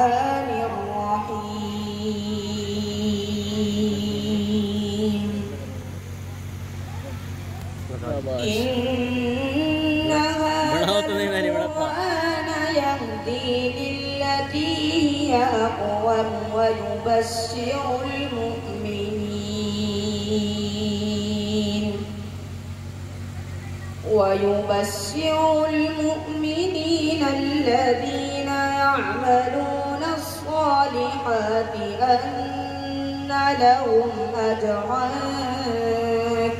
الرحيم. إن هذا القرآن يهدي للتي هي أقوم ويبشر المؤمنين. ويبشر المؤمنين الذين يعملون الصالحات أن لهم أجرا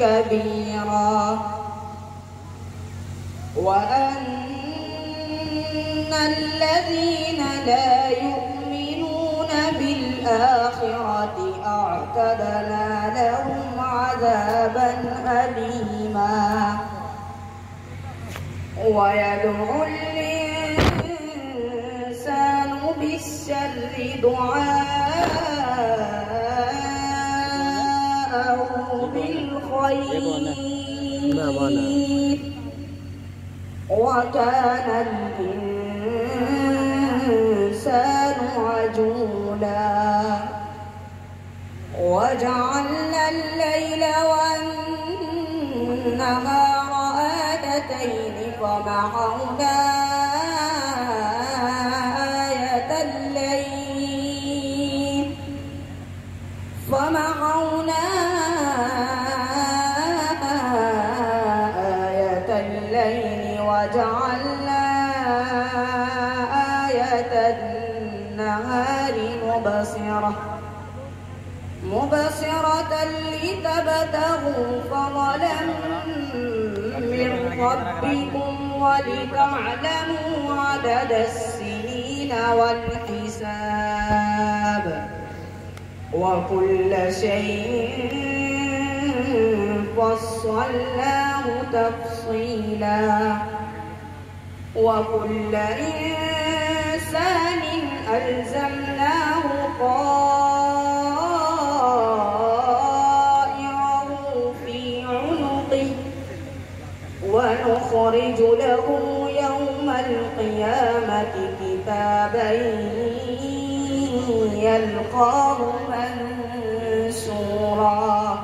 كبيرا. وأن الذين لا يؤمنون بالآخرة أعتدنا لهم عذابا أليما. ويدعو دعاءه بالخير وكان الإنسان عجولا وجعلنا الليل والنهار آيتين فمحونا فمحونا آية الليل وجعلنا آية النهار مبصرة. مبصرة لتبتغوا فضلا من ربكم ولتعلموا عدد السنين والحساب. وكل شيء فصلناه تفصيلا. وكل إنسان ألزمناه طائره في عنقه ونخرج له يوم القيامة كتابا يلقاه منشورا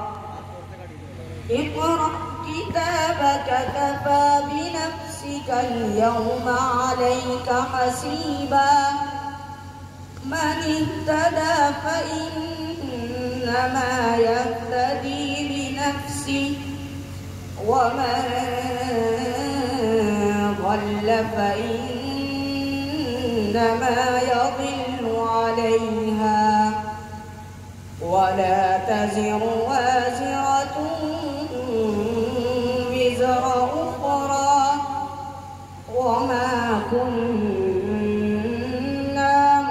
اقرأ كتابك كفى بنفسك اليوم عليك حسيبا من اهتدى فإنما يهتدي لنفسه ومن ضل فإنما يضل عليها تزر وازرة وزر أخرى. وما كنا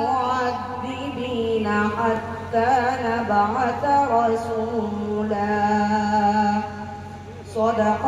معذبين حتى نبعث رسولا. صدق